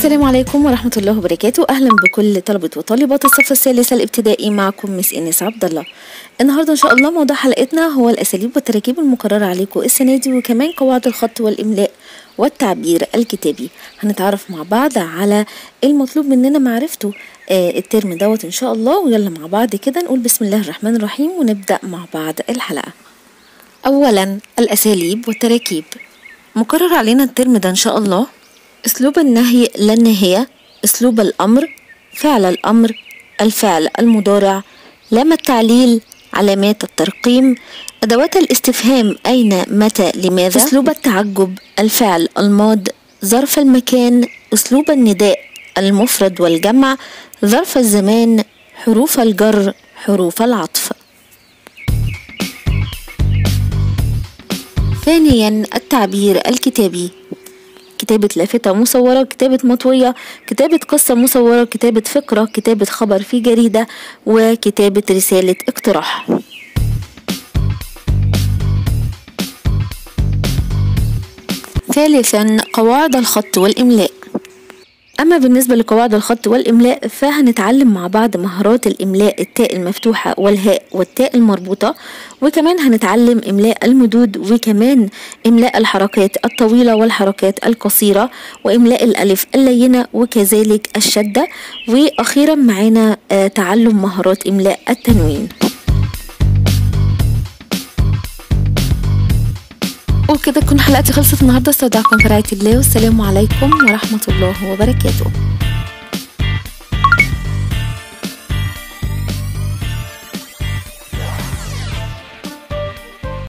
السلام عليكم ورحمة الله وبركاته. أهلا بكل طلبة وطالبات الصف الثالث الابتدائي معكم Miss إنس عبد الله. النهاردة إن شاء الله موضوع حلقتنا هو الأساليب والتراكيب المقررة عليكم السنة دي وكمان قواعد الخط والإملاء والتعبير الكتابي. هنتعرف مع بعض على المطلوب مننا معرفته آه الترم دوت إن شاء الله ويلا مع بعض كده نقول بسم الله الرحمن الرحيم ونبدأ مع بعض الحلقة. أولا الأساليب والتراكيب. مقرر علينا الترم ده إن شاء الله أسلوب النهي لا النهاية أسلوب الأمر فعل الأمر الفعل المضارع لام التعليل علامات الترقيم أدوات الاستفهام أين متى لماذا؟ أسلوب التعجب الفعل الماض ظرف المكان أسلوب النداء المفرد والجمع ظرف الزمان حروف الجر حروف العطف. ثانيا التعبير الكتابي. كتابة لافتة مصورة كتابة مطوية كتابة قصة مصورة كتابة فقرة كتابة خبر في جريدة وكتابة رسالة اقتراح. ثالثا قواعد الخط والإملاء. أما بالنسبة لقواعد الخط والإملاء فهنتعلم مع بعض مهارات الإملاء التاء المفتوحة والهاء والتاء المربوطة وكمان هنتعلم إملاء المدود وكمان إملاء الحركات الطويلة والحركات القصيرة وإملاء الألف اللينة وكذلك الشدة. وأخيرا معانا آه، تعلم مهارات إملاء التنوين. وكده تكون حلقتي خلصت النهارده. استودعكم في رعاية الله والسلام عليكم ورحمة الله وبركاته.